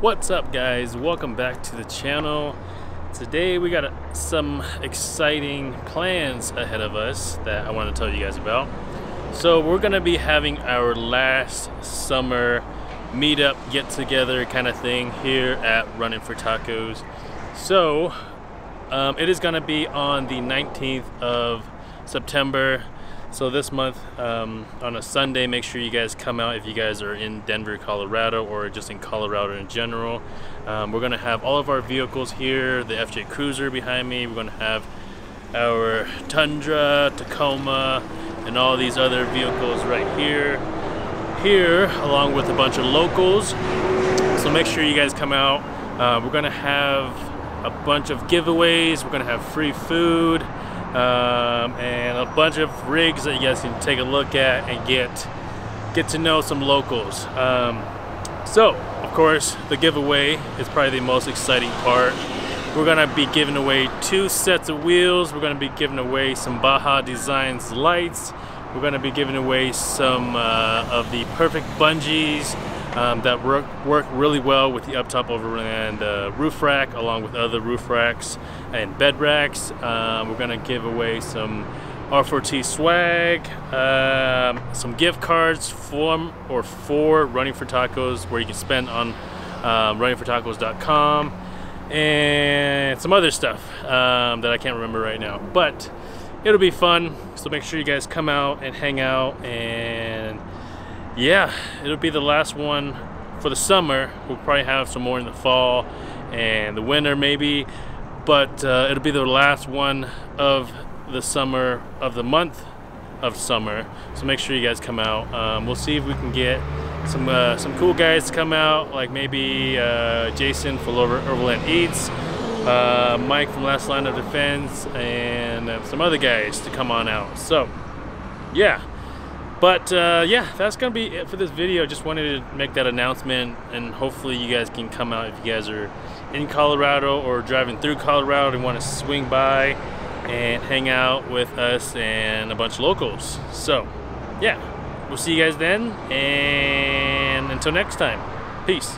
What's up guys? Welcome back to the channel. Today we got some exciting plans ahead of us that I want to tell you guys about. So we're going to be having our last summer meetup get together kind of thing here at Running for Tacos. So um, it is going to be on the 19th of September so this month um, on a Sunday, make sure you guys come out if you guys are in Denver, Colorado, or just in Colorado in general. Um, we're gonna have all of our vehicles here. The FJ Cruiser behind me. We're gonna have our Tundra, Tacoma, and all these other vehicles right here. Here, along with a bunch of locals. So make sure you guys come out. Uh, we're gonna have a bunch of giveaways. We're gonna have free food um, and a bunch of rigs that you guys can take a look at and get get to know some locals. Um, so, of course, the giveaway is probably the most exciting part. We're gonna be giving away two sets of wheels. We're gonna be giving away some Baja Designs lights. We're gonna be giving away some uh, of the perfect bungees um, that work, work really well with the up top overland uh, roof rack along with other roof racks and bed racks. Um, we're gonna give away some R4T swag, um, some gift cards from or for Running for Tacos where you can spend on um, runningfortacos.com and some other stuff um, that I can't remember right now. But it'll be fun, so make sure you guys come out and hang out and yeah, it'll be the last one for the summer. We'll probably have some more in the fall and the winter maybe, but uh, it'll be the last one of the summer of the month of summer. So make sure you guys come out. Um, we'll see if we can get some uh, some cool guys to come out, like maybe uh, Jason from Overland Eats, uh, Mike from Last Line of Defense, and uh, some other guys to come on out. So yeah. But uh, yeah, that's gonna be it for this video. I just wanted to make that announcement and hopefully you guys can come out if you guys are in Colorado or driving through Colorado and want to swing by and hang out with us and a bunch of locals. So yeah, we'll see you guys then and until next time, peace.